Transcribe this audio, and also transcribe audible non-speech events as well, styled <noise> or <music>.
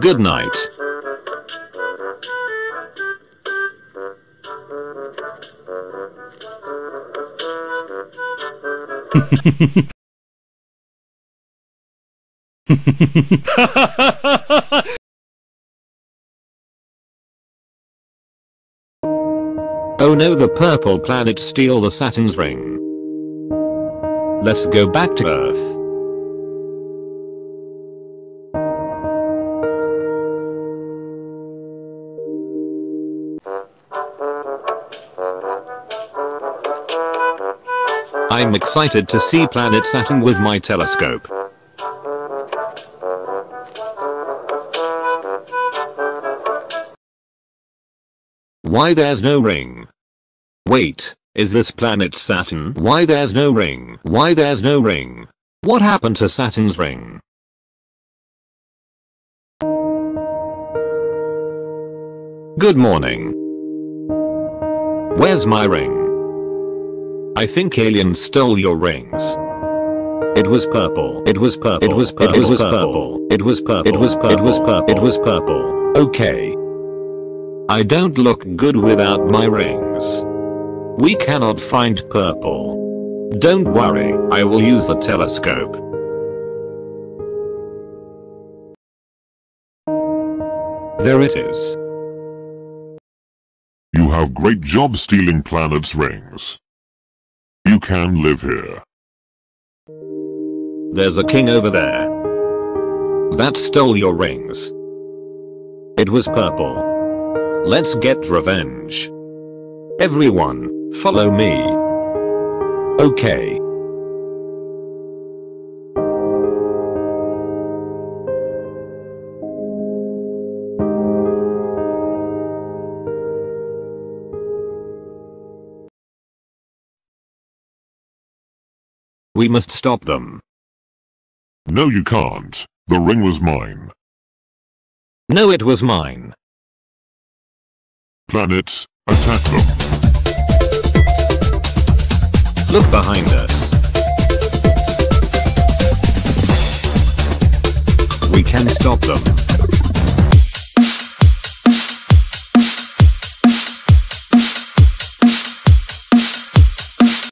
Good night. <laughs> Oh no the purple planets steal the Saturn's ring. Let's go back to Earth. I'm excited to see planet Saturn with my telescope. Why there's no ring? Wait, is this planet Saturn? Why there's no ring? Why there's no ring? What happened to Saturn's ring? Good morning. Where's my ring? I think aliens stole your rings. It was purple. It was purple. It was purple. It was purple. It was purple. It was purple. It was purple. It was purple. Okay. I don't look good without my rings. We cannot find purple. Don't worry, I will use the telescope. There it is. You have great job stealing planets' rings. Can live here. There's a king over there. That stole your rings. It was purple. Let's get revenge. Everyone, follow me. Okay. We must stop them. No you can't. The ring was mine. No it was mine. Planets, attack them. Look behind us. We can stop them.